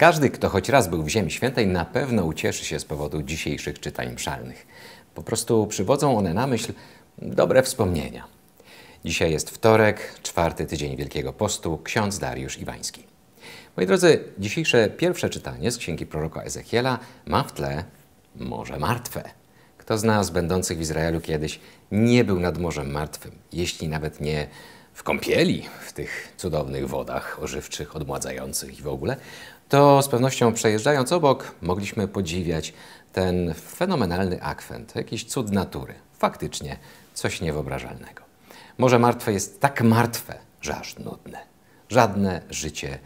Każdy, kto choć raz był w Ziemi Świętej, na pewno ucieszy się z powodu dzisiejszych czytań mszalnych. Po prostu przywodzą one na myśl dobre wspomnienia. Dzisiaj jest wtorek, czwarty tydzień Wielkiego Postu, ksiądz Dariusz Iwański. Moi drodzy, dzisiejsze pierwsze czytanie z księgi proroka Ezechiela ma w tle Morze Martwe. Kto z nas, będących w Izraelu kiedyś, nie był nad Morzem Martwym, jeśli nawet nie w kąpieli w tych cudownych wodach ożywczych, odmładzających i w ogóle, to z pewnością przejeżdżając obok mogliśmy podziwiać ten fenomenalny akwent, jakiś cud natury. Faktycznie coś niewyobrażalnego. Morze Martwe jest tak martwe, że aż nudne. Żadne życie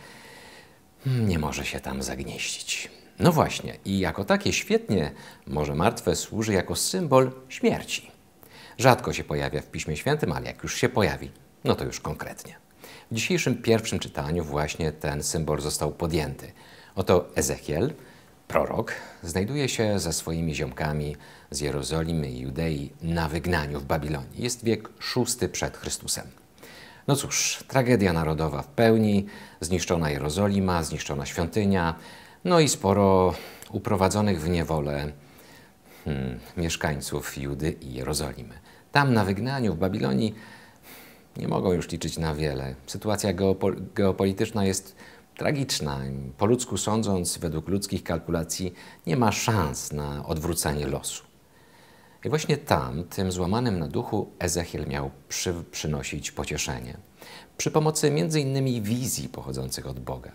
nie może się tam zagnieździć. No właśnie, i jako takie świetnie Morze Martwe służy jako symbol śmierci. Rzadko się pojawia w Piśmie Świętym, ale jak już się pojawi, no to już konkretnie. W dzisiejszym pierwszym czytaniu właśnie ten symbol został podjęty. Oto Ezechiel, prorok, znajduje się ze swoimi ziomkami z Jerozolimy i Judei na wygnaniu w Babilonii. Jest wiek szósty przed Chrystusem. No cóż, tragedia narodowa w pełni, zniszczona Jerozolima, zniszczona świątynia, no i sporo uprowadzonych w niewolę hmm, mieszkańców Judy i Jerozolimy. Tam na wygnaniu w Babilonii nie mogą już liczyć na wiele. Sytuacja geopol geopolityczna jest tragiczna. Po ludzku sądząc, według ludzkich kalkulacji, nie ma szans na odwrócenie losu. I właśnie tam, tym złamanym na duchu, Ezechiel miał przy, przynosić pocieszenie. Przy pomocy innymi wizji pochodzących od Boga.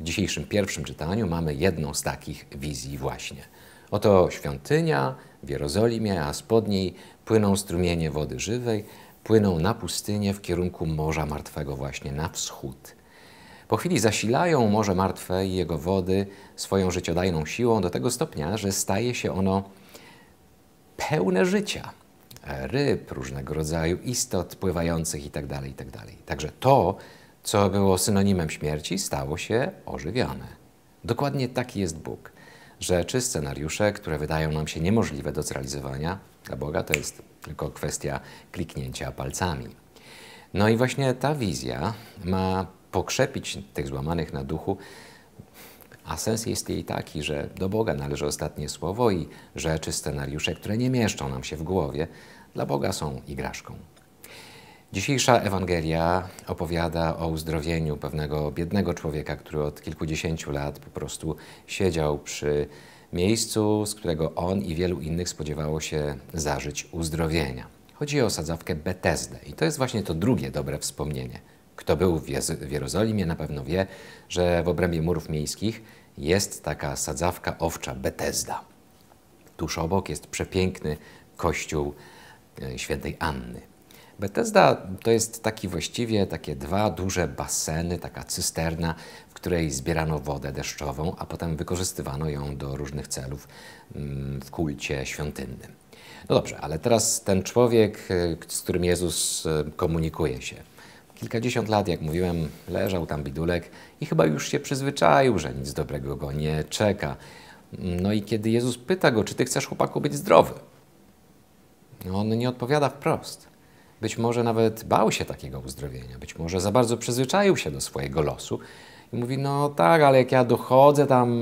W dzisiejszym pierwszym czytaniu mamy jedną z takich wizji właśnie. Oto świątynia w Jerozolimie, a spod niej płyną strumienie wody żywej, płyną na pustynię w kierunku Morza Martwego właśnie na wschód. Po chwili zasilają Morze Martwe i jego wody swoją życiodajną siłą do tego stopnia, że staje się ono pełne życia. Ryb, różnego rodzaju istot pływających itd., tak itd. Tak Także to, co było synonimem śmierci, stało się ożywione. Dokładnie taki jest Bóg. Rzeczy, scenariusze, które wydają nam się niemożliwe do zrealizowania, dla Boga to jest tylko kwestia kliknięcia palcami. No i właśnie ta wizja ma pokrzepić tych złamanych na duchu, a sens jest jej taki, że do Boga należy ostatnie słowo i rzeczy, scenariusze, które nie mieszczą nam się w głowie, dla Boga są igraszką. Dzisiejsza Ewangelia opowiada o uzdrowieniu pewnego biednego człowieka, który od kilkudziesięciu lat po prostu siedział przy miejscu, z którego on i wielu innych spodziewało się zażyć uzdrowienia. Chodzi o sadzawkę Betesdę i to jest właśnie to drugie dobre wspomnienie. Kto był w Jerozolimie na pewno wie, że w obrębie murów miejskich jest taka sadzawka owcza Betesda. Tuż obok jest przepiękny kościół e, świętej Anny. Betesda to jest taki właściwie takie dwa duże baseny, taka cysterna, w której zbierano wodę deszczową, a potem wykorzystywano ją do różnych celów mm, w kulcie świątynnym. No dobrze, ale teraz ten człowiek, e, z którym Jezus e, komunikuje się. Kilkadziesiąt lat, jak mówiłem, leżał tam bidulek i chyba już się przyzwyczaił, że nic dobrego go nie czeka. No i kiedy Jezus pyta go, czy ty chcesz chłopaku być zdrowy? No on nie odpowiada wprost. Być może nawet bał się takiego uzdrowienia, być może za bardzo przyzwyczaił się do swojego losu i mówi, no tak, ale jak ja dochodzę tam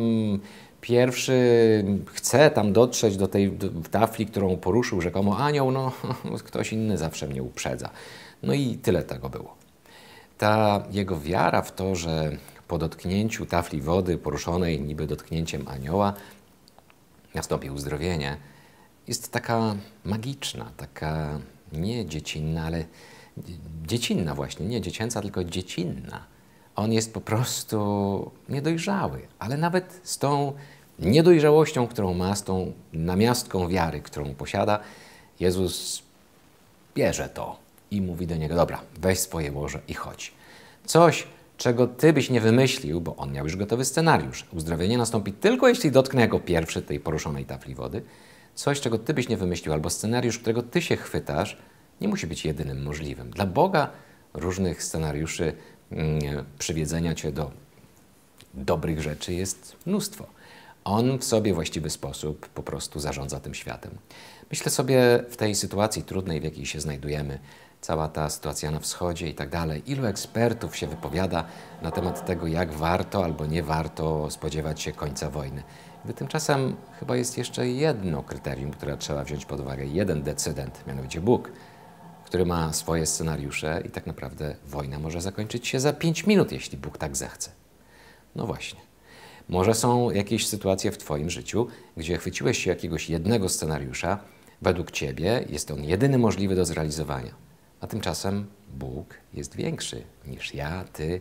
pierwszy, chcę tam dotrzeć do tej tafli, którą poruszył rzekomo anioł, no ktoś inny zawsze mnie uprzedza. No i tyle tego było. Ta jego wiara w to, że po dotknięciu tafli wody poruszonej niby dotknięciem anioła nastąpi uzdrowienie, jest taka magiczna, taka nie dziecinna, ale dziecinna właśnie, nie dziecięca, tylko dziecinna. On jest po prostu niedojrzały, ale nawet z tą niedojrzałością, którą ma, z tą namiastką wiary, którą posiada, Jezus bierze to i mówi do niego, dobra, weź swoje łoże i chodź. Coś, czego ty byś nie wymyślił, bo on miał już gotowy scenariusz. Uzdrowienie nastąpi tylko jeśli dotknę jako pierwszy tej poruszonej tafli wody. Coś, czego ty byś nie wymyślił, albo scenariusz, którego ty się chwytasz, nie musi być jedynym możliwym. Dla Boga różnych scenariuszy mm, przywiedzenia cię do dobrych rzeczy jest mnóstwo. On w sobie właściwy sposób po prostu zarządza tym światem. Myślę sobie w tej sytuacji trudnej, w jakiej się znajdujemy, cała ta sytuacja na wschodzie i tak dalej. Ilu ekspertów się wypowiada na temat tego, jak warto albo nie warto spodziewać się końca wojny. Tymczasem chyba jest jeszcze jedno kryterium, które trzeba wziąć pod uwagę, jeden decydent, mianowicie Bóg, który ma swoje scenariusze i tak naprawdę wojna może zakończyć się za 5 minut, jeśli Bóg tak zechce. No właśnie. Może są jakieś sytuacje w Twoim życiu, gdzie chwyciłeś się jakiegoś jednego scenariusza, według Ciebie jest on jedyny możliwy do zrealizowania. A tymczasem Bóg jest większy niż ja, Ty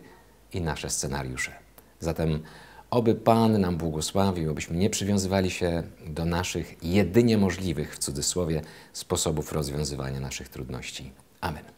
i nasze scenariusze. Zatem oby Pan nam błogosławił, abyśmy nie przywiązywali się do naszych jedynie możliwych, w cudzysłowie, sposobów rozwiązywania naszych trudności. Amen.